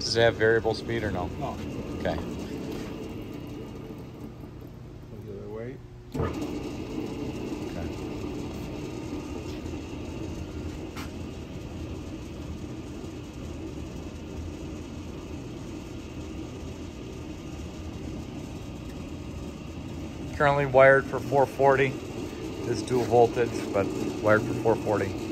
Does it have variable speed or no? No. Okay. The other. Okay. Currently wired for 440. This dual voltage, but wired for 440.